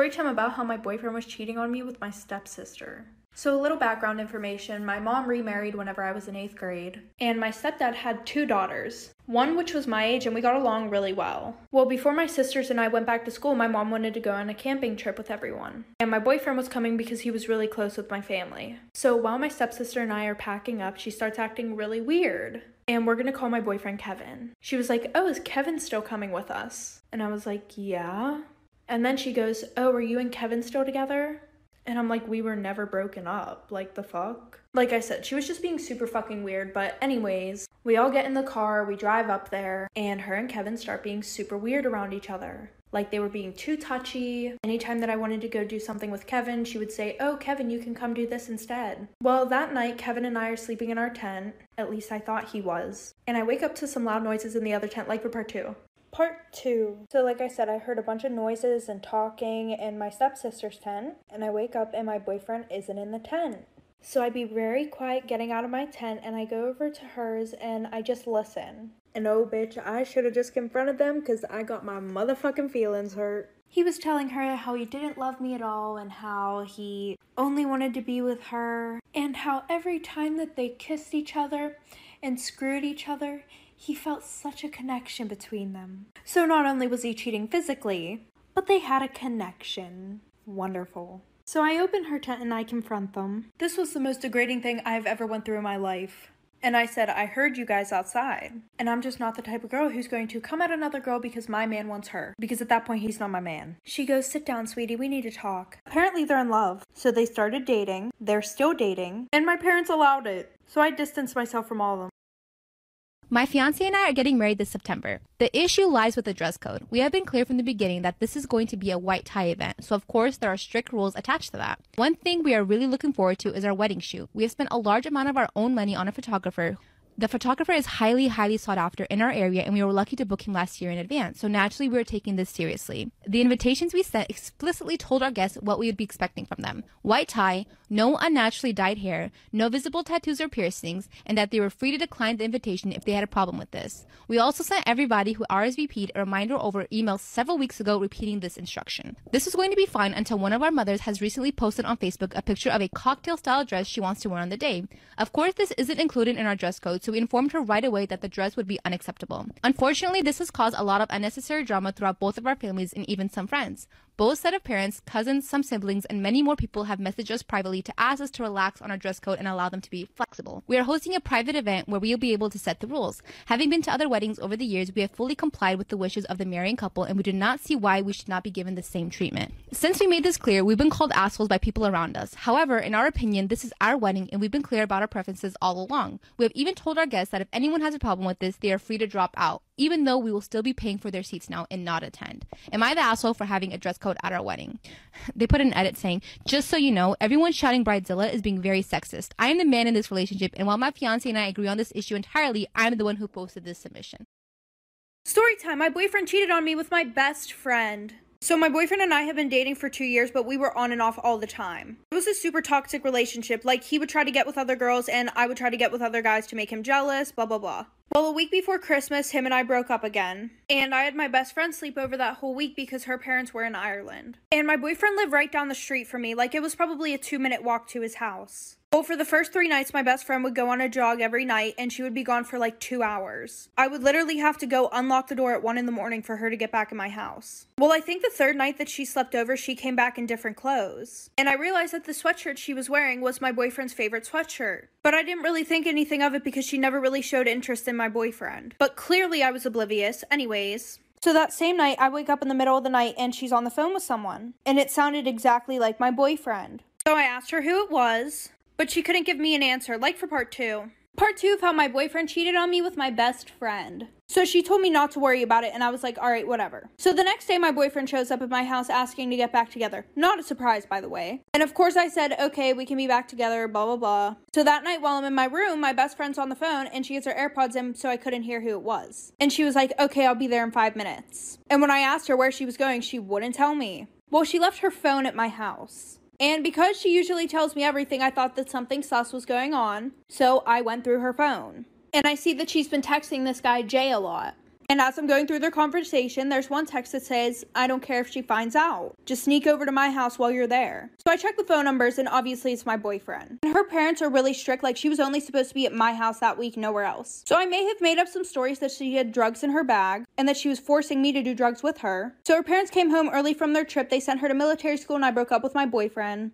story time about how my boyfriend was cheating on me with my stepsister. So, a little background information my mom remarried whenever I was in eighth grade, and my stepdad had two daughters. One which was my age, and we got along really well. Well, before my sisters and I went back to school, my mom wanted to go on a camping trip with everyone. And my boyfriend was coming because he was really close with my family. So, while my stepsister and I are packing up, she starts acting really weird. And we're gonna call my boyfriend Kevin. She was like, Oh, is Kevin still coming with us? And I was like, Yeah. And then she goes, Oh, are you and Kevin still together? And I'm like, we were never broken up. Like, the fuck? Like I said, she was just being super fucking weird. But, anyways, we all get in the car, we drive up there, and her and Kevin start being super weird around each other. Like, they were being too touchy. Anytime that I wanted to go do something with Kevin, she would say, Oh, Kevin, you can come do this instead. Well, that night, Kevin and I are sleeping in our tent. At least I thought he was. And I wake up to some loud noises in the other tent, like for part two. Part two. So, like I said, I heard a bunch of noises and talking in my stepsister's tent, and I wake up and my boyfriend isn't in the tent. So, I'd be very quiet getting out of my tent, and I go over to hers and I just listen. And oh, bitch, I should have just confronted them because I got my motherfucking feelings hurt. He was telling her how he didn't love me at all and how he only wanted to be with her, and how every time that they kissed each other and screwed each other, he felt such a connection between them. So not only was he cheating physically, but they had a connection. Wonderful. So I open her tent and I confront them. This was the most degrading thing I've ever went through in my life. And I said, I heard you guys outside. And I'm just not the type of girl who's going to come at another girl because my man wants her. Because at that point, he's not my man. She goes, Sit down, sweetie. We need to talk. Apparently, they're in love. So they started dating. They're still dating. And my parents allowed it. So I distanced myself from all of them. My fiance and I are getting married this September. The issue lies with the dress code. We have been clear from the beginning that this is going to be a white tie event, so of course there are strict rules attached to that. One thing we are really looking forward to is our wedding shoot. We have spent a large amount of our own money on a photographer the photographer is highly, highly sought after in our area, and we were lucky to book him last year in advance. So naturally, we were taking this seriously. The invitations we sent explicitly told our guests what we would be expecting from them: white tie, no unnaturally dyed hair, no visible tattoos or piercings, and that they were free to decline the invitation if they had a problem with this. We also sent everybody who RSVP'd a reminder over email several weeks ago repeating this instruction. This is going to be fine until one of our mothers has recently posted on Facebook a picture of a cocktail style dress she wants to wear on the day. Of course, this isn't included in our dress code, so we informed her right away that the dress would be unacceptable. Unfortunately, this has caused a lot of unnecessary drama throughout both of our families and even some friends. Both set of parents, cousins, some siblings, and many more people have messaged us privately to ask us to relax on our dress code and allow them to be flexible. We are hosting a private event where we will be able to set the rules. Having been to other weddings over the years, we have fully complied with the wishes of the marrying couple and we do not see why we should not be given the same treatment. Since we made this clear, we've been called assholes by people around us. However, in our opinion, this is our wedding and we've been clear about our preferences all along. We have even told our guests that if anyone has a problem with this, they are free to drop out even though we will still be paying for their seats now and not attend. Am I the asshole for having a dress code at our wedding? They put an edit saying, just so you know, everyone shouting Bridezilla is being very sexist. I am the man in this relationship, and while my fiance and I agree on this issue entirely, I'm the one who posted this submission. Story time. My boyfriend cheated on me with my best friend. So, my boyfriend and I have been dating for two years, but we were on and off all the time. It was a super toxic relationship. Like, he would try to get with other girls, and I would try to get with other guys to make him jealous, blah, blah, blah. Well, a week before Christmas, him and I broke up again. And I had my best friend sleep over that whole week because her parents were in Ireland. And my boyfriend lived right down the street from me, like it was probably a two minute walk to his house. Well, for the first three nights, my best friend would go on a jog every night and she would be gone for like two hours. I would literally have to go unlock the door at one in the morning for her to get back in my house. Well, I think the third night that she slept over, she came back in different clothes. And I realized that the sweatshirt she was wearing was my boyfriend's favorite sweatshirt. But I didn't really think anything of it because she never really showed interest in my boyfriend. But clearly I was oblivious, anyways. So that same night, I wake up in the middle of the night and she's on the phone with someone. And it sounded exactly like my boyfriend. So I asked her who it was, but she couldn't give me an answer, like for part two. Part two of how my boyfriend cheated on me with my best friend. So she told me not to worry about it, and I was like, all right, whatever. So the next day, my boyfriend shows up at my house asking to get back together. Not a surprise, by the way. And of course, I said, okay, we can be back together, blah, blah, blah. So that night, while I'm in my room, my best friend's on the phone, and she has her AirPods in, so I couldn't hear who it was. And she was like, okay, I'll be there in five minutes. And when I asked her where she was going, she wouldn't tell me. Well, she left her phone at my house. And because she usually tells me everything, I thought that something sus was going on. So I went through her phone. And I see that she's been texting this guy Jay a lot. And as I'm going through their conversation, there's one text that says, I don't care if she finds out. Just sneak over to my house while you're there. So I check the phone numbers, and obviously it's my boyfriend. And her parents are really strict, like she was only supposed to be at my house that week, nowhere else. So I may have made up some stories that she had drugs in her bag and that she was forcing me to do drugs with her. So her parents came home early from their trip, they sent her to military school, and I broke up with my boyfriend.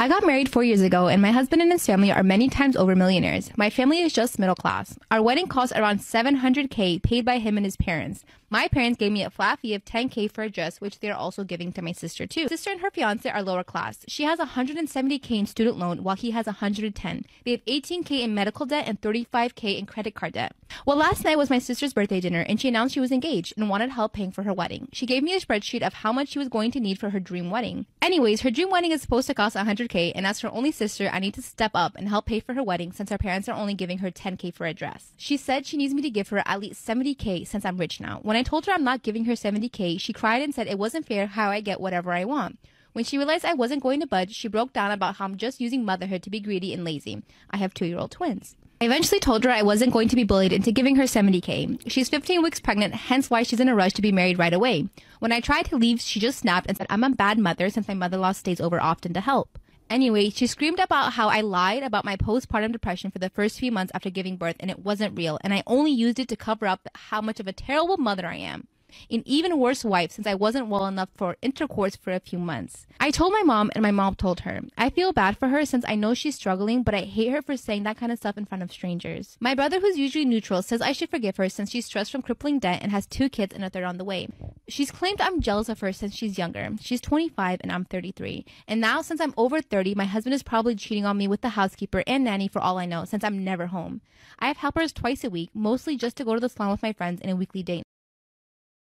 I got married four years ago, and my husband and his family are many times over millionaires. My family is just middle class. Our wedding cost around 700k paid by him and his parents. My parents gave me a flat fee of 10k for a dress, which they are also giving to my sister too. Sister and her fiance are lower class. She has 170k in student loan, while he has 110. They have 18k in medical debt and 35k in credit card debt. Well, last night was my sister's birthday dinner, and she announced she was engaged and wanted help paying for her wedding. She gave me a spreadsheet of how much she was going to need for her dream wedding. Anyways, her dream wedding is supposed to cost 100k, and as her only sister, I need to step up and help pay for her wedding since her parents are only giving her 10k for a dress. She said she needs me to give her at least 70k since I'm rich now. When I told her I'm not giving her 70k, she cried and said it wasn't fair how I get whatever I want. When she realized I wasn't going to budge, she broke down about how I'm just using motherhood to be greedy and lazy. I have two year old twins. I eventually told her I wasn't going to be bullied into giving her 70k. She's 15 weeks pregnant, hence why she's in a rush to be married right away. When I tried to leave, she just snapped and said I'm a bad mother since my mother in law stays over often to help. Anyway, she screamed about how I lied about my postpartum depression for the first few months after giving birth and it wasn't real, and I only used it to cover up how much of a terrible mother I am an even worse wife since I wasn't well enough for intercourse for a few months. I told my mom, and my mom told her. I feel bad for her since I know she's struggling, but I hate her for saying that kind of stuff in front of strangers. My brother, who's usually neutral, says I should forgive her since she's stressed from crippling debt and has two kids and a third on the way. She's claimed I'm jealous of her since she's younger. She's 25 and I'm 33. And now, since I'm over 30, my husband is probably cheating on me with the housekeeper and nanny for all I know, since I'm never home. I have helpers twice a week, mostly just to go to the salon with my friends in a weekly date.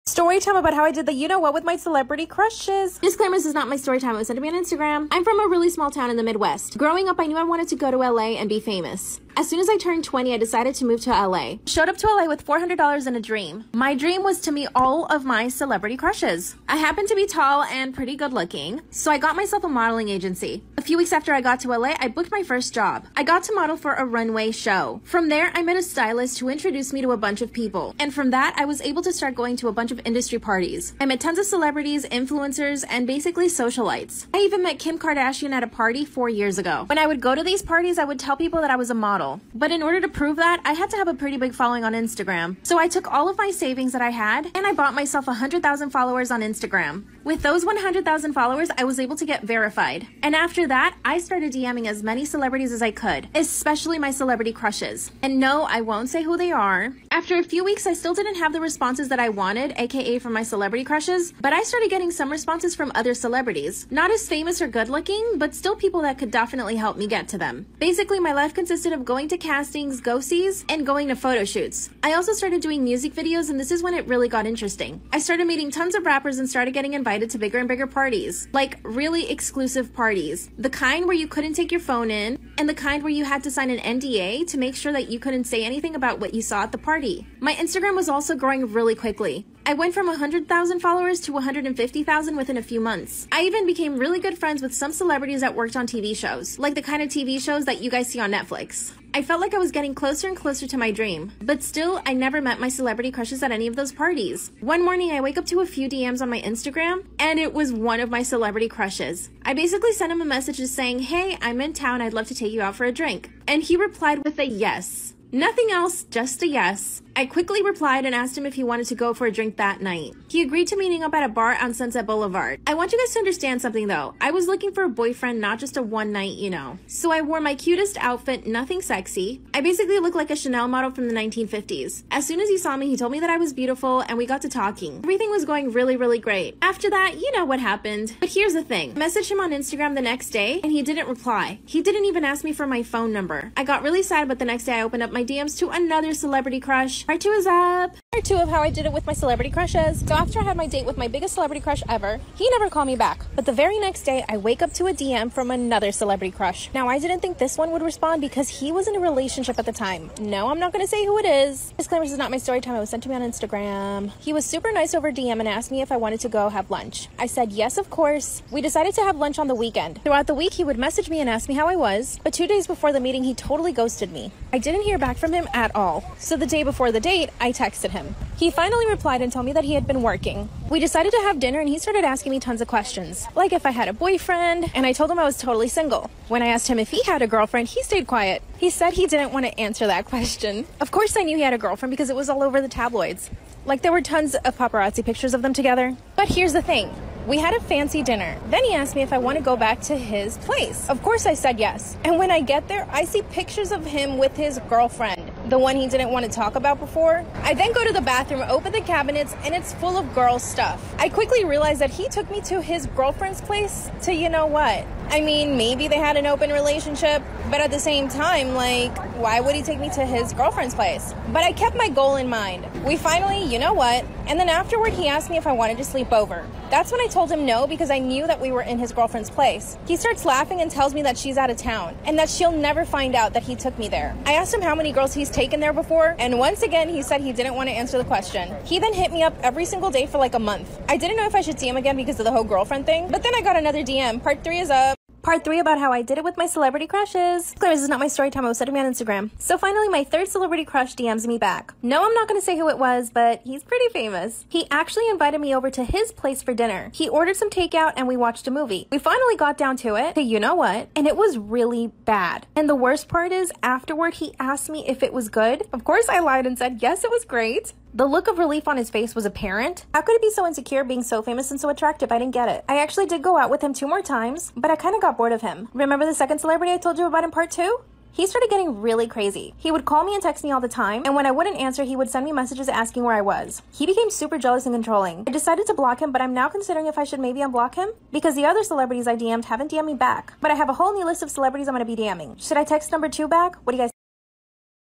Story time about how I did the you know what with my celebrity crushes. Disclaimer, this is not my story time. It was sent to me on Instagram. I'm from a really small town in the Midwest. Growing up, I knew I wanted to go to LA and be famous. As soon as I turned 20, I decided to move to LA. Showed up to LA with $400 in a dream. My dream was to meet all of my celebrity crushes. I happened to be tall and pretty good looking, so I got myself a modeling agency. A few weeks after I got to LA, I booked my first job. I got to model for a runway show. From there, I met a stylist who introduced me to a bunch of people. And from that, I was able to start going to a bunch of industry parties. I met tons of celebrities, influencers, and basically socialites. I even met Kim Kardashian at a party four years ago. When I would go to these parties, I would tell people that I was a model. But in order to prove that, I had to have a pretty big following on Instagram. So I took all of my savings that I had and I bought myself 100,000 followers on Instagram. With those 100,000 followers, I was able to get verified. And after that, I started DMing as many celebrities as I could, especially my celebrity crushes. And no, I won't say who they are. After a few weeks, I still didn't have the responses that I wanted, aka from my celebrity crushes, but I started getting some responses from other celebrities. Not as famous or good looking, but still people that could definitely help me get to them. Basically, my life consisted of going to castings, go-sees, and going to photo shoots. I also started doing music videos, and this is when it really got interesting. I started meeting tons of rappers and started getting invited to bigger and bigger parties, like really exclusive parties. The kind where you couldn't take your phone in, and the kind where you had to sign an NDA to make sure that you couldn't say anything about what you saw at the party. My Instagram was also growing really quickly. I went from 100,000 followers to 150,000 within a few months. I even became really good friends with some celebrities that worked on TV shows, like the kind of TV shows that you guys see on Netflix. I felt like I was getting closer and closer to my dream, but still, I never met my celebrity crushes at any of those parties. One morning, I wake up to a few DMs on my Instagram, and it was one of my celebrity crushes. I basically sent him a message saying, Hey, I'm in town, I'd love to take you out for a drink. And he replied with a yes. Nothing else, just a yes. I quickly replied and asked him if he wanted to go for a drink that night. He agreed to meeting up at a bar on Sunset Boulevard. I want you guys to understand something though. I was looking for a boyfriend, not just a one night, you know. So I wore my cutest outfit, nothing sexy. I basically looked like a Chanel model from the 1950s. As soon as he saw me, he told me that I was beautiful and we got to talking. Everything was going really, really great. After that, you know what happened. But here's the thing. I messaged him on Instagram the next day and he didn't reply. He didn't even ask me for my phone number. I got really sad, but the next day I opened up my DMs to another celebrity crush. Part two is up. Part two of how I did it with my celebrity crushes. So after I had my date with my biggest celebrity crush ever, he never called me back. But the very next day, I wake up to a DM from another celebrity crush. Now, I didn't think this one would respond because he was in a relationship at the time. No, I'm not going to say who it is. Disclaimer, this is not my story time. It was sent to me on Instagram. He was super nice over DM and asked me if I wanted to go have lunch. I said yes, of course. We decided to have lunch on the weekend. Throughout the week, he would message me and ask me how I was, but two days before the meeting, he totally ghosted me. I didn't hear back from him at all. So the day before the date, I texted him. Him. He finally replied and told me that he had been working. We decided to have dinner and he started asking me tons of questions, like if I had a boyfriend, and I told him I was totally single. When I asked him if he had a girlfriend, he stayed quiet. He said he didn't want to answer that question. Of course, I knew he had a girlfriend because it was all over the tabloids. Like there were tons of paparazzi pictures of them together. But here's the thing we had a fancy dinner. Then he asked me if I want to go back to his place. Of course, I said yes. And when I get there, I see pictures of him with his girlfriend, the one he didn't want to talk about before. I then go to the bathroom, open the cabinets, and it's full of girl stuff. I quickly realized that he took me to his girlfriend's place to, you know what? I mean, maybe they had an open relationship, but at the same time, like, why would he take me to his girlfriend's place? But I kept my goal in mind. We finally, you know what? And then afterward, he asked me if I wanted to sleep over. That's when I told him no because I knew that we were in his girlfriend's place. He starts laughing and tells me that she's out of town and that she'll never find out that he took me there. I asked him how many girls he's taken there before, and once again, he said he didn't want to answer the question. He then hit me up every single day for like a month. I didn't know if I should see him again because of the whole girlfriend thing, but then I got another DM. Part three is up. Part three about how I did it with my celebrity crushes. Clear, this is not my story time. I was setting me on Instagram. So finally, my third celebrity crush DMs me back. No, I'm not to say who it was, but he's pretty famous. He actually invited me over to his place for dinner. He ordered some takeout and we watched a movie. We finally got down to it. Hey, you know what? And it was really bad. And the worst part is, afterward, he asked me if it was good. Of course, I lied and said, yes, it was great. The look of relief on his face was apparent. How could he be so insecure being so famous and so attractive? I didn't get it. I actually did go out with him two more times, but I kind of got bored of him. Remember the second celebrity I told you about in part two? He started getting really crazy. He would call me and text me all the time, and when I wouldn't answer, he would send me messages asking where I was. He became super jealous and controlling. I decided to block him, but I'm now considering if I should maybe unblock him because the other celebrities I DM'd haven't DM'd me back. But I have a whole new list of celebrities I'm to be DMing. Should I text number two back? What do you guys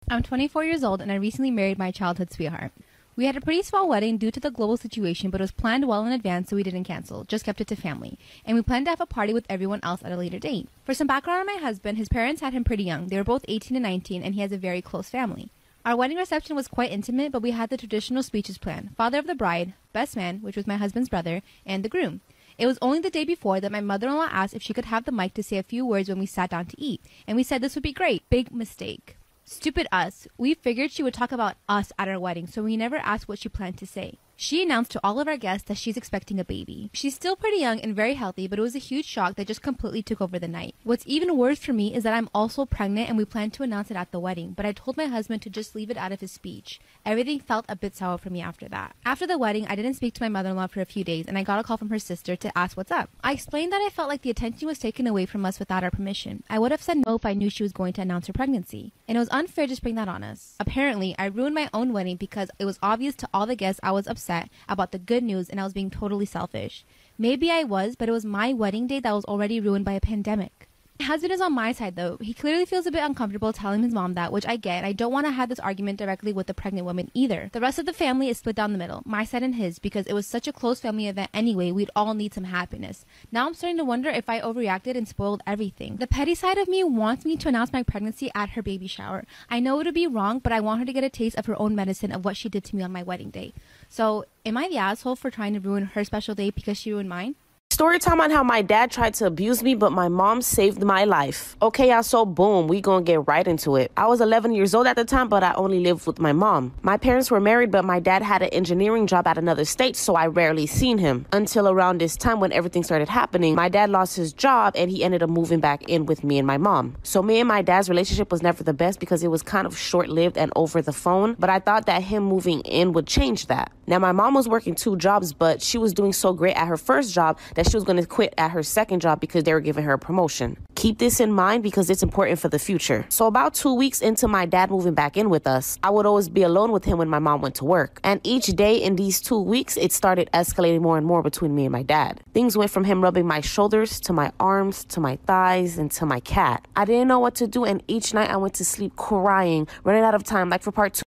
I'm 24 years old and I recently married my childhood sweetheart. We had a pretty small wedding due to the global situation, but it was planned well in advance, so we didn't cancel, just kept it to family. And we planned to have a party with everyone else at a later date. For some background on my husband, his parents had him pretty young. They were both 18 and 19, and he has a very close family. Our wedding reception was quite intimate, but we had the traditional speeches planned father of the bride, best man, which was my husband's brother, and the groom. It was only the day before that my mother in law asked if she could have the mic to say a few words when we sat down to eat, and we said this would be great. Big mistake. Stupid us. We figured she would talk about us at our wedding, so we never asked what she planned to say. She announced to all of our guests that she's expecting a baby. She's still pretty young and very healthy, but it was a huge shock that just completely took over the night. What's even worse for me is that I'm also pregnant and we plan to announce it at the wedding, but I told my husband to just leave it out of his speech. Everything felt a bit sour for me after that. After the wedding, I didn't speak to my mother in law for a few days and I got a call from her sister to ask what's up. I explained that I felt like the attention was taken away from us without our permission. I would have said no if I knew she was going to announce her pregnancy, and it was unfair to spring that on us. Apparently, I ruined my own wedding because it was obvious to all the guests I was upset about the good news and I was being totally selfish. Maybe I was, but it was my wedding day that was already ruined by a pandemic. Husband is on my side though. He clearly feels a bit uncomfortable telling his mom that, which I get. I don't want to have this argument directly with the pregnant woman either. The rest of the family is split down the middle, my side and his, because it was such a close family event anyway, we'd all need some happiness. Now I'm starting to wonder if I overreacted and spoiled everything. The petty side of me wants me to announce my pregnancy at her baby shower. I know it would be wrong, but I want her to get a taste of her own medicine of what she did to me on my wedding day. So, am I the asshole for trying to ruin her special day because she ruined mine? Story time on how my dad tried to abuse me, but my mom saved my life. Okay, y'all, so boom, we gonna get right into it. I was 11 years old at the time, but I only lived with my mom. My parents were married, but my dad had an engineering job at another state, so I rarely seen him. Until around this time when everything started happening, my dad lost his job and he ended up moving back in with me and my mom. So me and my dad's relationship was never the best because it was kind of short-lived and over the phone, but I thought that him moving in would change that. Now my mom was working two jobs, but she was doing so great at her first job that she was going to quit at her second job because they were giving her a promotion. Keep this in mind because it's important for the future. So, about two weeks into my dad moving back in with us, I would always be alone with him when my mom went to work. And each day in these two weeks, it started escalating more and more between me and my dad. Things went from him rubbing my shoulders to my arms to my thighs and to my cat. I didn't know what to do, and each night I went to sleep crying, running out of time, like for part two.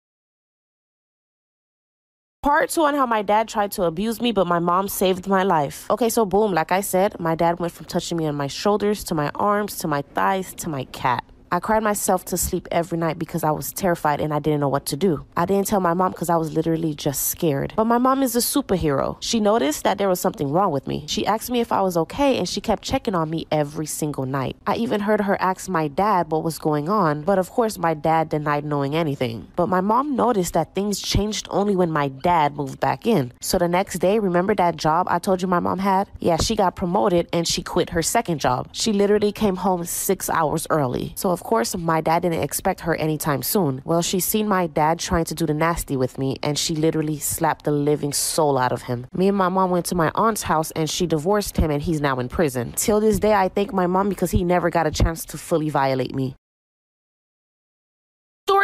Part two on how my dad tried to abuse me, but my mom saved my life. Okay, so boom, like I said, my dad went from touching me on my shoulders to my arms to my thighs to my cat. I cried myself to sleep every night because I was terrified and I didn't know what to do. I didn't tell my mom because I was literally just scared. But my mom is a superhero. She noticed that there was something wrong with me. She asked me if I was okay and she kept checking on me every single night. I even heard her ask my dad what was going on, but of course my dad denied knowing anything. But my mom noticed that things changed only when my dad moved back in. So the next day, remember that job I told you my mom had? Yeah, she got promoted and she quit her second job. She literally came home six hours early. So of course my dad didn't expect her anytime soon. Well, she seen my dad trying to do the nasty with me and she literally slapped the living soul out of him. Me and my mom went to my aunt's house and she divorced him and he's now in prison. Till this day, I thank my mom because he never got a chance to fully violate me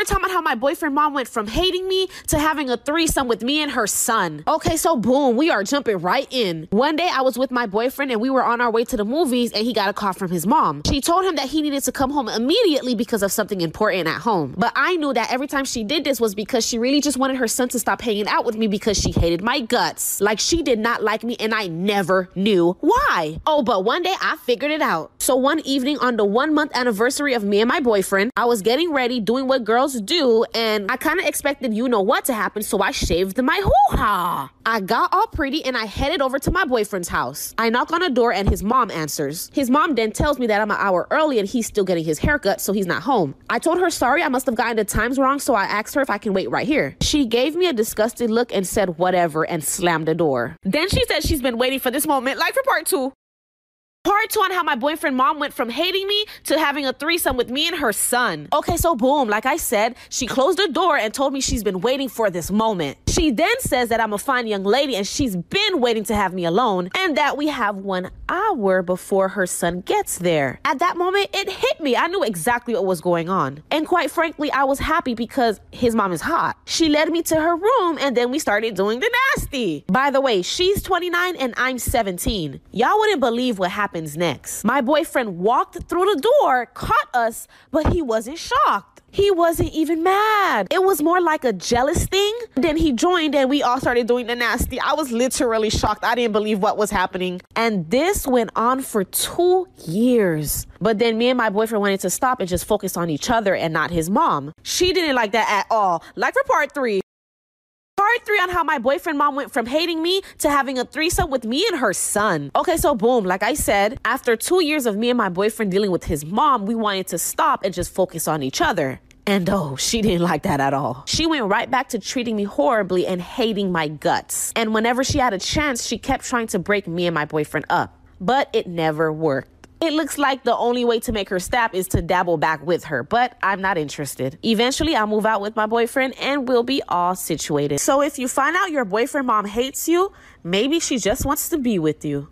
story talking about how my boyfriend mom went from hating me to having a threesome with me and her son. Okay, so boom, we are jumping right in. One day I was with my boyfriend and we were on our way to the movies and he got a call from his mom. She told him that he needed to come home immediately because of something important at home. But I knew that every time she did this was because she really just wanted her son to stop hanging out with me because she hated my guts. Like she did not like me and I never knew why. Oh, but one day I figured it out. So one evening on the one month anniversary of me and my boyfriend, I was getting ready doing what girls do, and I kind of expected you know what to happen, so I shaved my hoo ha. I got all pretty and I headed over to my boyfriend's house. I knock on the door and his mom answers. His mom then tells me that I'm an hour early and he's still getting his haircut, so he's not home. I told her sorry, I must have gotten the times wrong, so I asked her if I can wait right here. She gave me a disgusted look and said whatever and slammed the door. Then she said she's been waiting for this moment, like for part two. Part two on how my boyfriend mom went from hating me to having a threesome with me and her son. Okay, so boom, like I said, she closed the door and told me she's been waiting for this moment. She then says that I'm a fine young lady and she's been waiting to have me alone and that we have one hour before her son gets there. At that moment, it hit me. I knew exactly what was going on. And quite frankly, I was happy because his mom is hot. She led me to her room and then we started doing the nasty. By the way, she's 29 and I'm 17. Y'all wouldn't believe what happened happens next. My boyfriend walked through the door, caught us, but he wasn't shocked. He wasn't even mad. It was more like a jealous thing. Then he joined and we all started doing the nasty. I was literally shocked. I didn't believe what was happening. And this went on for two years. But then me and my boyfriend wanted to stop and just focus on each other and not his mom. She didn't like that at all. Like for part three, Part three on how my boyfriend mom went from hating me to having a threesome with me and her son. Okay, so boom, like I said, after two years of me and my boyfriend dealing with his mom, we wanted to stop and just focus on each other. And oh, she didn't like that at all. She went right back to treating me horribly and hating my guts. And whenever she had a chance, she kept trying to break me and my boyfriend up. But it never worked. It looks like the only way to make her stop is to dabble back with her, but I'm not interested. Eventually, I'll move out with my boyfriend and we'll be all situated. So if you find out your boyfriend mom hates you, maybe she just wants to be with you.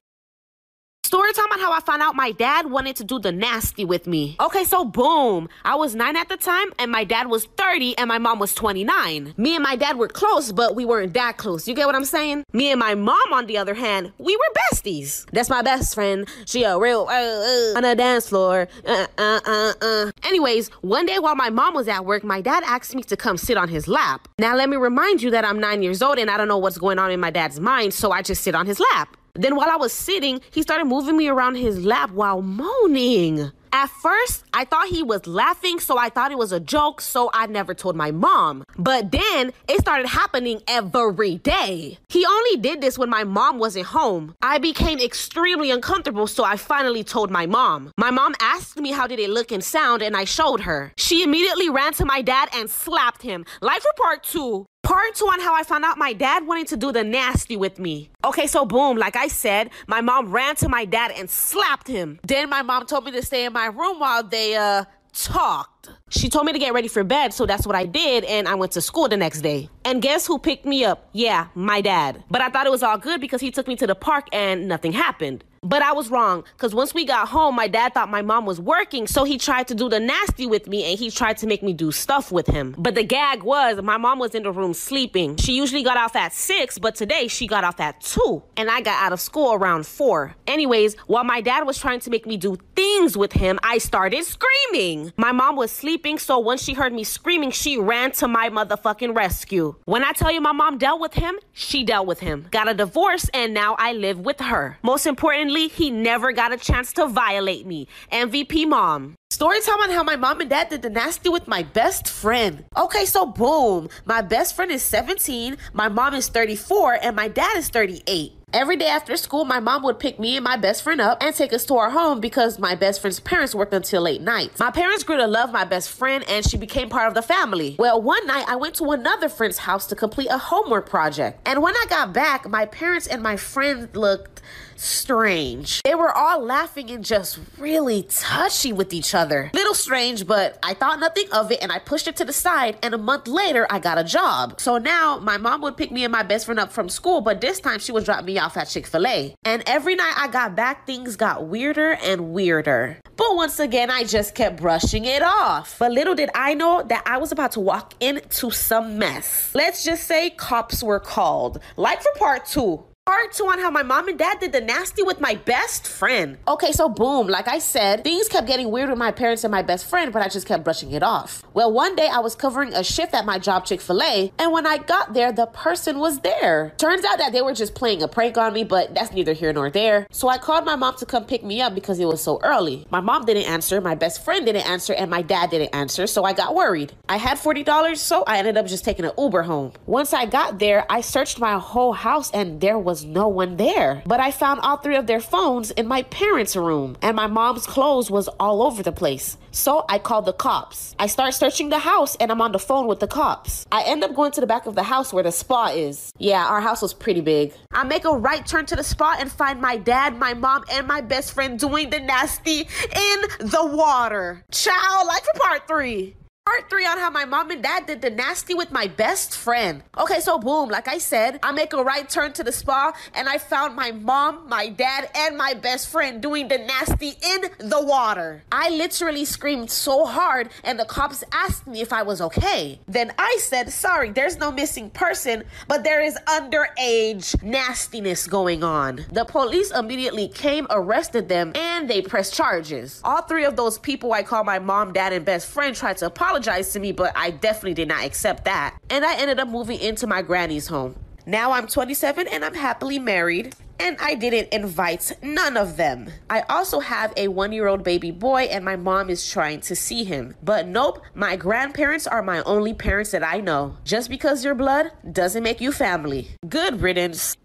Story time on how I found out my dad wanted to do the nasty with me. Okay, so boom. I was nine at the time, and my dad was 30, and my mom was 29. Me and my dad were close, but we weren't that close. You get what I'm saying? Me and my mom, on the other hand, we were besties. That's my best friend. She a real uh, uh, on the dance floor. Uh, uh, uh, uh. Anyways, one day while my mom was at work, my dad asked me to come sit on his lap. Now, let me remind you that I'm nine years old and I don't know what's going on in my dad's mind, so I just sit on his lap. Then while I was sitting, he started moving me around his lap while moaning. At first, I thought he was laughing, so I thought it was a joke, so I never told my mom. But then it started happening every day. He only did this when my mom wasn't home. I became extremely uncomfortable, so I finally told my mom. My mom asked me how did it look and sound, and I showed her. She immediately ran to my dad and slapped him. Life report two. Part two on how I found out my dad wanted to do the nasty with me. Okay, so boom, like I said, my mom ran to my dad and slapped him. Then my mom told me to stay in my room while they, uh, talked. She told me to get ready for bed, so that's what I did, and I went to school the next day. And guess who picked me up? Yeah, my dad. But I thought it was all good because he took me to the park and nothing happened. But I was wrong because once we got home, my dad thought my mom was working, so he tried to do the nasty with me and he tried to make me do stuff with him. But the gag was my mom was in the room sleeping. She usually got off at six, but today she got off at two, and I got out of school around four. Anyways, while my dad was trying to make me do things with him, I started screaming. My mom was sleeping, so once she heard me screaming, she ran to my motherfucking rescue. When I tell you my mom dealt with him, she dealt with him. Got a divorce, and now I live with her. Most importantly, He never got a chance to violate me. MVP mom. Story time on how my mom and dad did the nasty with my best friend. Okay, so boom. My best friend is 17, my mom is 34, and my dad is 38. Every day after school, my mom would pick me and my best friend up and take us to our home because my best friend's parents worked until late night. My parents grew to love my best friend and she became part of the family. Well, one night I went to another friend's house to complete a homework project. And when I got back, my parents and my friend looked strange. They were all laughing and just really touchy with each other. Little strange, but I thought nothing of it and I pushed it to the side. And a month later, I got a job. So now my mom would pick me and my best friend up from school, but this time she would drop me off at Chick fil A. And every night I got back, things got weirder and weirder. But once again, I just kept brushing it off. But little did I know that I was about to walk into some mess. Let's just say cops were called. Like for part two. Part two on how my mom and dad did the nasty with my best friend. Okay, so boom, like I said, things kept getting weird with my parents and my best friend, but I just kept brushing it off. Well, one day I was covering a shift at my job, Chick fil A, and when I got there, the person was there. Turns out that they were just playing a prank on me, but that's neither here nor there. So I called my mom to come pick me up because it was so early. My mom didn't answer, my best friend didn't answer, and my dad didn't answer, so I got worried. I had $40, so I ended up just taking an Uber home. Once I got there, I searched my whole house and there was no one there. But I found all three of their phones in my parents' room, and my mom's clothes was all over the place. So I called the cops. I start searching the house and I'm on the phone with the cops. I end up going to the back of the house where the spa is. Yeah, our house was pretty big. I make a right turn to the spa and find my dad, my mom, and my best friend doing the nasty in the water. Ciao, like for part three. Part three on how my mom and dad did the nasty with my best friend. Okay, so boom, like I said, I make a right turn to the spa and I found my mom, my dad, and my best friend doing the nasty in the water. I literally screamed so hard and the cops asked me if I was okay. Then I said, sorry, there's no missing person, but there is underage nastiness going on. The police immediately came, arrested them, and they pressed charges. All three of those people I call my mom, dad, and best friend tried to apologize apologized to me, but I definitely did not accept that. And I ended up moving into my granny's home. Now I'm 27 and I'm happily married. And I didn't invite none of them. I also have a one year old baby boy, and my mom is trying to see him. But nope, my grandparents are my only parents that I know. Just because you're blood doesn't make you family. Good riddance.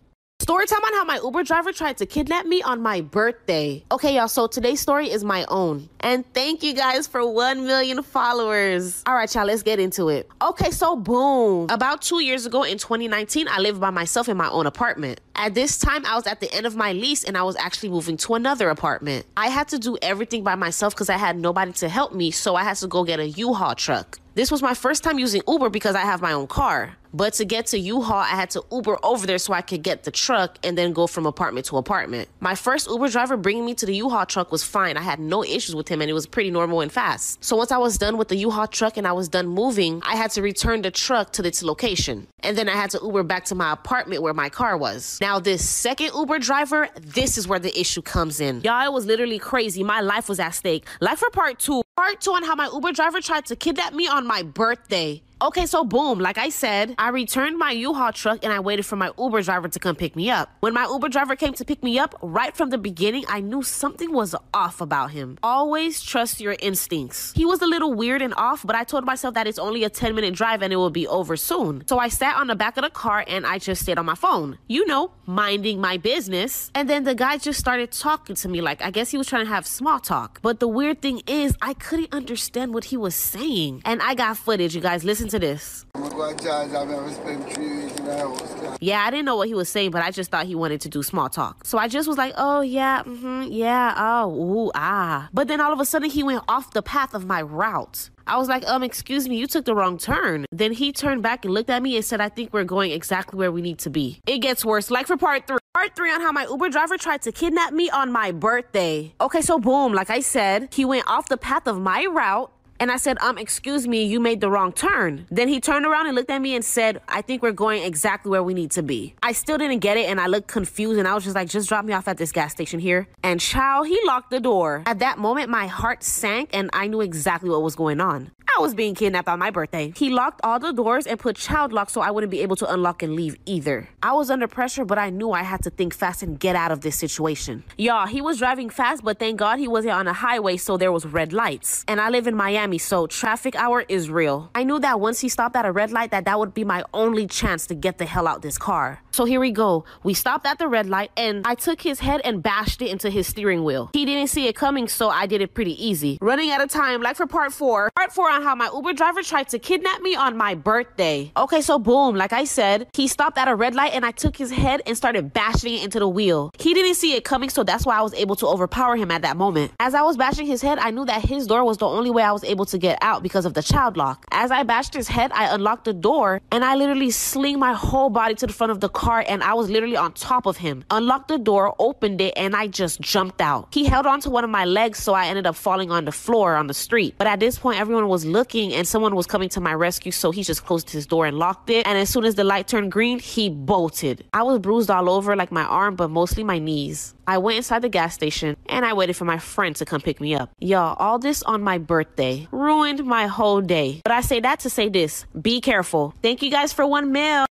Story time on how my Uber driver tried to kidnap me on my birthday. Okay, y'all, so today's story is my own. And thank you guys for 1 million followers. All right, y'all, let's get into it. Okay, so boom. About two years ago in 2019, I lived by myself in my own apartment. At this time, I was at the end of my lease and I was actually moving to another apartment. I had to do everything by myself because I had nobody to help me, so I had to go get a U-Haul truck. This was my first time using Uber because I have my own car. But to get to U-Haul, I had to Uber over there so I could get the truck and then go from apartment to apartment. My first Uber driver bringing me to the U-Haul truck was fine. I had no issues with him and it was pretty normal and fast. So once I was done with the U-Haul truck and I was done moving, I had to return the truck to its location. And then I had to Uber back to my apartment where my car was. Now this second Uber driver, this is where the issue comes in. Y'all, it was literally crazy. My life was at stake. Life for part two, part two on how my Uber driver tried to kidnap me on my birthday. Okay, so boom, like I said, I returned my U-Haul truck and I waited for my Uber driver to come pick me up. When my Uber driver came to pick me up, right from the beginning, I knew something was off about him. Always trust your instincts. He was a little weird and off, but I told myself that it's only a 10 minute drive and it will be over soon. So I sat on the back of the car and I just stayed on my phone. You know, minding my business. And then the guy just started talking to me like I guess he was trying to have small talk. But the weird thing is, I couldn't understand what he was saying. And I got footage, you guys. Listen to this. Yeah, I didn't know what he was saying, but I just thought he wanted to do small talk. So I just was like, oh, yeah, mm-hmm, yeah, oh, ooh, ah. But then all of a sudden, he went off the path of my route. I was like, um, excuse me, you took the wrong turn. Then he turned back and looked at me and said, I think we're going exactly where we need to be. It gets worse. Like for part three. Part three on how my Uber driver tried to kidnap me on my birthday. Okay, so boom, like I said, he went off the path of my route and I said, um, excuse me, you made the wrong turn. Then he turned around and looked at me and said, I think we're going exactly where we need to be. I still didn't get it and I looked confused and I was just like, just drop me off at this gas station here. And chow, he locked the door. At that moment, my heart sank and I knew exactly what was going on. I was being kidnapped on my birthday. He locked all the doors and put child lock so I wouldn't be able to unlock and leave either. I was under pressure, but I knew I had to think fast and get out of this situation. Y'all, he was driving fast, but thank God he wasn't on a highway, so there was red lights. And I live in Miami, so traffic hour is real. I knew that once he stopped at a red light, that that would be my only chance to get the hell out this car. So here we go. We stopped at the red light, and I took his head and bashed it into his steering wheel. He didn't see it coming, so I did it pretty easy. Running out of time, like for part four. Part four on how my Uber driver tried to kidnap me on my birthday. Okay, so boom, like I said, he stopped at a red light and I took his head and started bashing it into the wheel. He didn't see it coming, so that's why I was able to overpower him at that moment. As I was bashing his head, I knew that his door was the only way I was able to get out because of the child lock. As I bashed his head, I unlocked the door and I literally sling my whole body to the front of the car and I was literally on top of him. Unlocked the door, opened it, and I just jumped out. He held onto one of my legs, so I ended up falling on the floor on the street. But at this point, everyone was looking and someone was coming to my rescue, so he just closed his door and locked it. And as soon as the light turned green, he bolted. I was bruised all over, like my arm, but mostly my knees. I went inside the gas station and I waited for my friend to come pick me up. Y'all, all this on my birthday ruined my whole day. But I say that to say this be careful. Thank you guys for one mil.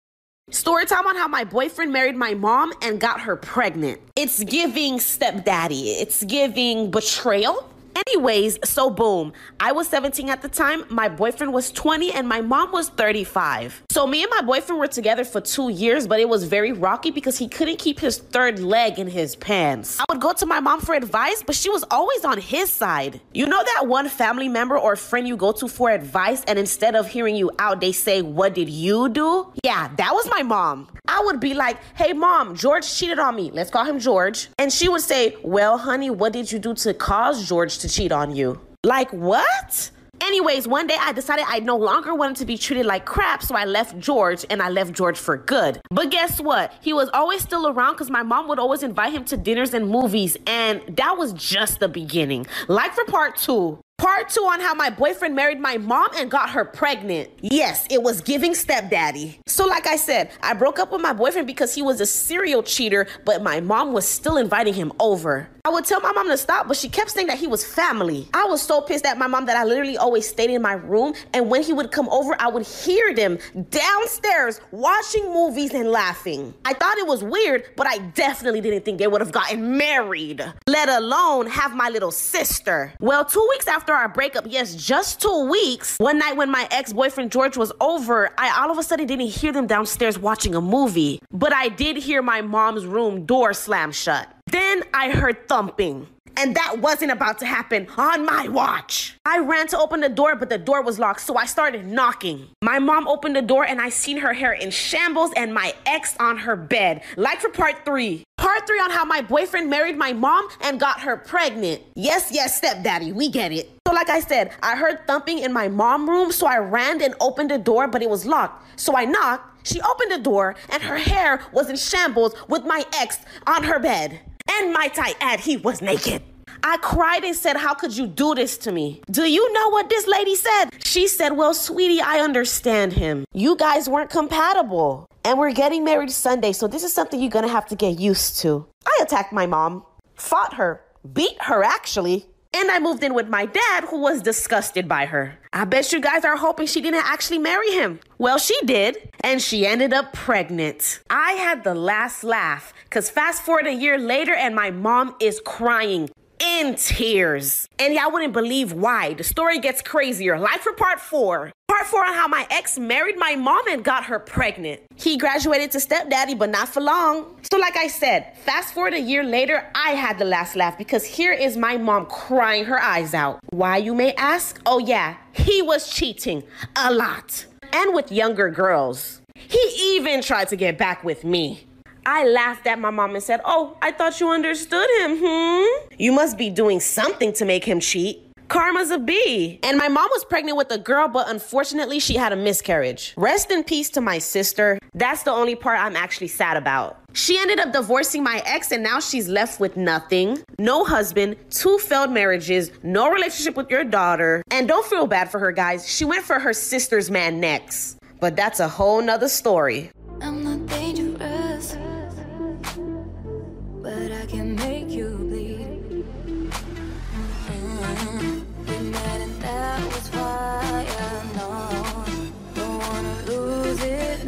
Story time on how my boyfriend married my mom and got her pregnant. It's giving stepdaddy, it's giving betrayal. Anyways, so boom. I was 17 at the time, my boyfriend was 20, and my mom was 35. So me and my boyfriend were together for two years, but it was very rocky because he couldn't keep his third leg in his pants. I would go to my mom for advice, but she was always on his side. You know that one family member or friend you go to for advice, and instead of hearing you out, they say, What did you do? Yeah, that was my mom. I would be like, Hey, mom, George cheated on me. Let's call him George. And she would say, Well, honey, what did you do to cause George to cheat on you? Like, what? Anyways, one day I decided I no longer wanted to be treated like crap, so I left George and I left George for good. But guess what? He was always still around because my mom would always invite him to dinners and movies, and that was just the beginning. Like for part two, Part two on how my boyfriend married my mom and got her pregnant. Yes, it was giving stepdaddy. So, like I said, I broke up with my boyfriend because he was a serial cheater, but my mom was still inviting him over. I would tell my mom to stop, but she kept saying that he was family. I was so pissed at my mom that I literally always stayed in my room, and when he would come over, I would hear them downstairs watching movies and laughing. I thought it was weird, but I definitely didn't think they would have gotten married, let alone have my little sister. Well, two weeks after our breakup, yes, just two weeks, one night when my ex boyfriend George was over, I all of a sudden didn't hear them downstairs watching a movie, but I did hear my mom's room door slam shut. Then I heard thumping. And that wasn't about to happen on my watch. I ran to open the door, but the door was locked, so I started knocking. My mom opened the door and I seen her hair in shambles and my ex on her bed. Like for part three. Part three on how my boyfriend married my mom and got her pregnant. Yes, yes, stepdaddy, we get it. So, like I said, I heard thumping in my mom room, so I ran and opened the door, but it was locked. So I knocked. She opened the door and her hair was in shambles with my ex on her bed. And might I add, he was naked. I cried and said, How could you do this to me? Do you know what this lady said? She said, Well, sweetie, I understand him. You guys weren't compatible. And we're getting married Sunday, so this is something you're gonna have to get used to. I attacked my mom, fought her, beat her actually, and I moved in with my dad, who was disgusted by her. I bet you guys are hoping she didn't actually marry him. Well, she did, and she ended up pregnant. I had the last laugh, because fast forward a year later, and my mom is crying in tears. And y'all wouldn't believe why. The story gets crazier. Like for part four. Part four on how my ex married my mom and got her pregnant. He graduated to stepdaddy, but not for long. So, like I said, fast forward a year later, I had the last laugh because here is my mom crying her eyes out. Why, you may ask? Oh, yeah, he was cheating a lot and with younger girls. He even tried to get back with me. I laughed at my mom and said, Oh, I thought you understood him, hmm? You must be doing something to make him cheat. Karma's a bee. And my mom was pregnant with a girl, but unfortunately, she had a miscarriage. Rest in peace to my sister. That's the only part I'm actually sad about. She ended up divorcing my ex, and now she's left with nothing no husband, two failed marriages, no relationship with your daughter. And don't feel bad for her, guys. She went for her sister's man next. But that's a whole nother story.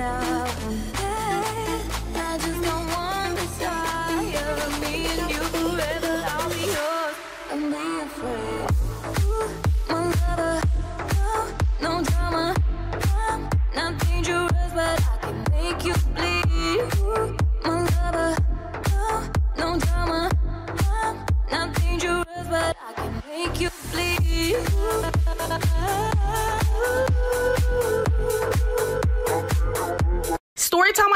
love.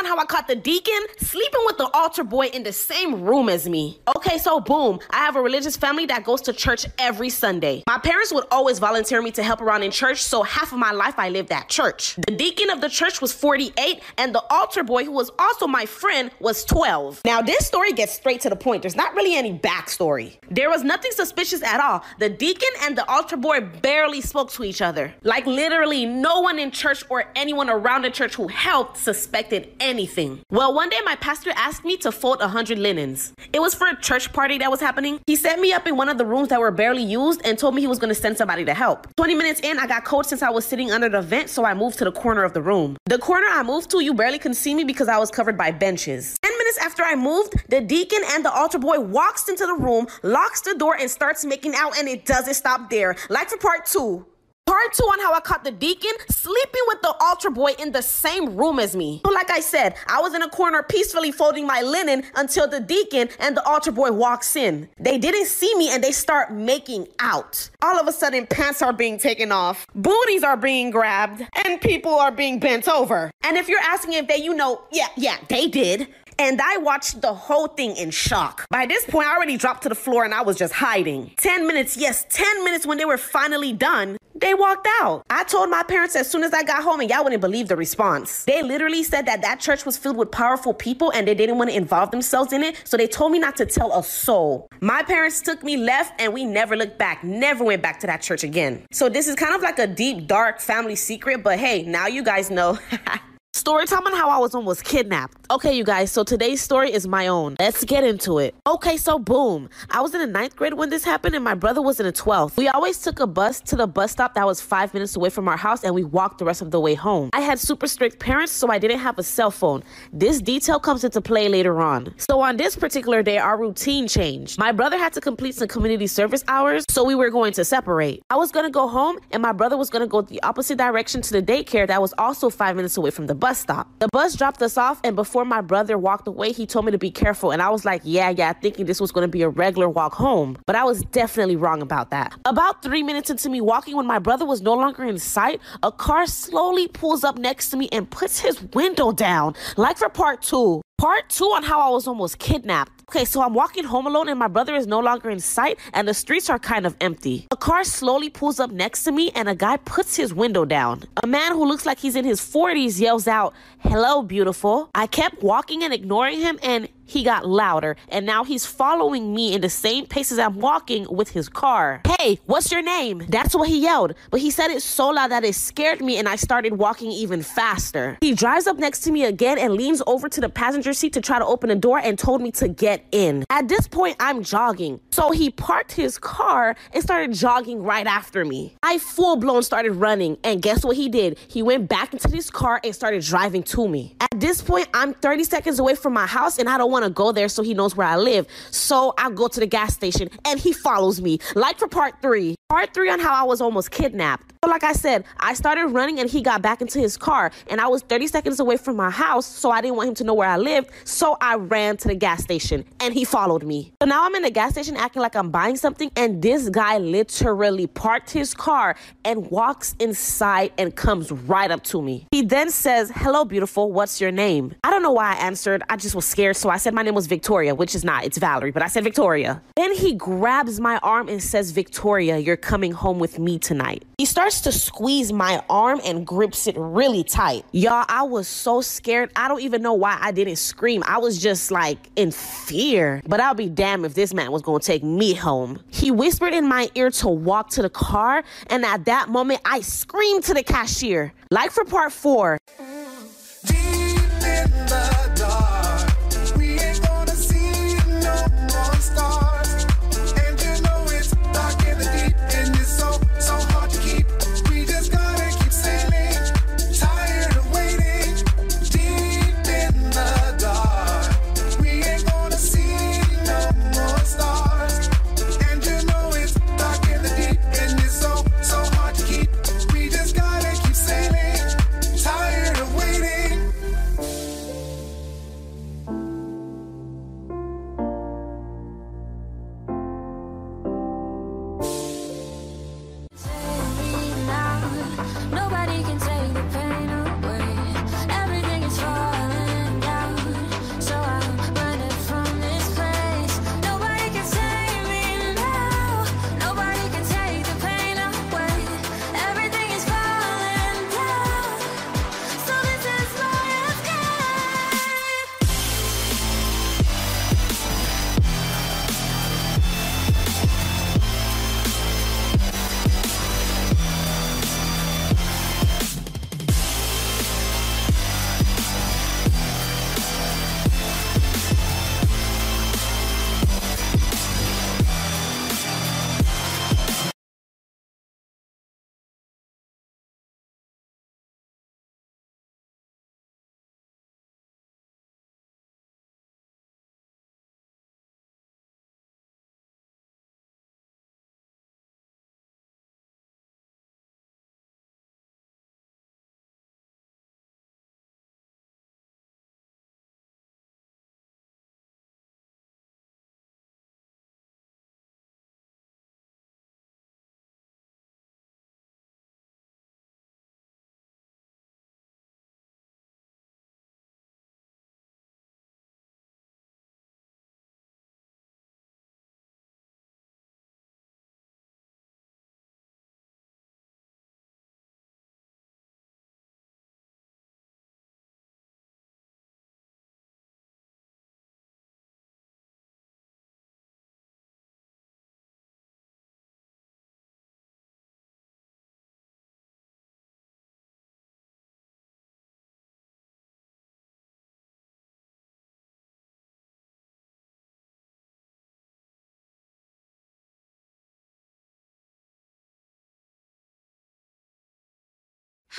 How I caught the deacon sleeping with the altar boy in the same room as me. Okay, so boom, I have a religious family that goes to church every Sunday. My parents would always volunteer me to help around in church, so half of my life I lived at church. The deacon of the church was 48, and the altar boy, who was also my friend, was 12. Now, this story gets straight to the point. There's not really any backstory. There was nothing suspicious at all. The deacon and the altar boy barely spoke to each other. Like, literally, no one in church or anyone around the church who helped suspected anything. Well, one day my pastor asked me to fold 100 linens. It was for a church party that was happening. He set me up in one of the rooms that were barely used and told me he was going to send somebody to help. 20 minutes in, I got cold since I was sitting under the vent, so I moved to the corner of the room. The corner I moved to, you barely can see me because I was covered by benches. 10 minutes after I moved, the deacon and the altar boy walks into the room, locks the door, and starts making out, and it doesn't stop there. Like for part two. Part two on how I caught the deacon sleeping with the altar boy in the same room as me. Like I said, I was in a corner peacefully folding my linen until the deacon and the altar boy walks in. They didn't see me and they start making out. All of a sudden, pants are being taken off, booties are being grabbed, and people are being bent over. And if you're asking if they, you know, yeah, yeah, they did. And I watched the whole thing in shock. By this point, I already dropped to the floor and I was just hiding. 10 minutes, yes, 10 minutes when they were finally done, they walked out. I told my parents as soon as I got home, and y'all wouldn't believe the response. They literally said that that church was filled with powerful people and they didn't want to involve themselves in it, so they told me not to tell a soul. My parents took me left and we never looked back, never went back to that church again. So this is kind of like a deep, dark family secret, but hey, now you guys know. Story time on how I was almost kidnapped. Okay, you guys, so today's story is my own. Let's get into it. Okay, so boom. I was in the ninth grade when this happened, and my brother was in the 12th. We always took a bus to the bus stop that was five minutes away from our house, and we walked the rest of the way home. I had super strict parents, so I didn't have a cell phone. This detail comes into play later on. So on this particular day, our routine changed. My brother had to complete some community service hours, so we were going to separate. I was gonna go home, and my brother was gonna go the opposite direction to the daycare that was also five minutes away from the bus stop. The bus dropped us off, and before my brother walked away, he told me to be careful. And I was like, yeah, yeah, thinking this was going to be a regular walk home. But I was definitely wrong about that. About three minutes into me walking, when my brother was no longer in sight, a car slowly pulls up next to me and puts his window down, like for part two. Part two on how I was almost kidnapped. Okay, so I'm walking home alone and my brother is no longer in sight and the streets are kind of empty. A car slowly pulls up next to me and a guy puts his window down. A man who looks like he's in his 40s yells out, Hello, beautiful. I kept walking and ignoring him and he got louder and now he's following me in the same pace as I'm walking with his car. Hey, what's your name? That's what he yelled, but he said it so loud that it scared me and I started walking even faster. He drives up next to me again and leans over to the passenger seat to try to open the door and told me to get in. At this point, I'm jogging. So he parked his car and started jogging right after me. I full blown started running and guess what he did? He went back into his car and started driving to me. At this point, I'm 30 seconds away from my house and I don't want to go there so he knows where I live. So I go to the gas station and he follows me, like for part three. Part three on how I was almost kidnapped. So, like I said, I started running and he got back into his car. And I was 30 seconds away from my house, so I didn't want him to know where I lived. So I ran to the gas station and he followed me. So now I'm in the gas station acting like I'm buying something. And this guy literally parked his car and walks inside and comes right up to me. He then says, Hello, beautiful. What's your name? I don't know why I answered. I just was scared. So I said my name was Victoria, which is not. It's Valerie, but I said Victoria. Then he grabs my arm and says, Victoria, you're coming home with me tonight. He starts to squeeze my arm and grips it really tight. Y'all, I was so scared. I don't even know why I didn't scream. I was just like in fear. But I'll be damned if this man was gonna take me home. He whispered in my ear to walk to the car, and at that moment, I screamed to the cashier. Like for part four.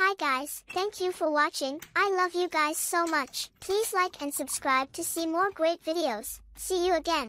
Hi guys, thank you for watching. I love you guys so much. Please like and subscribe to see more great videos. See you again.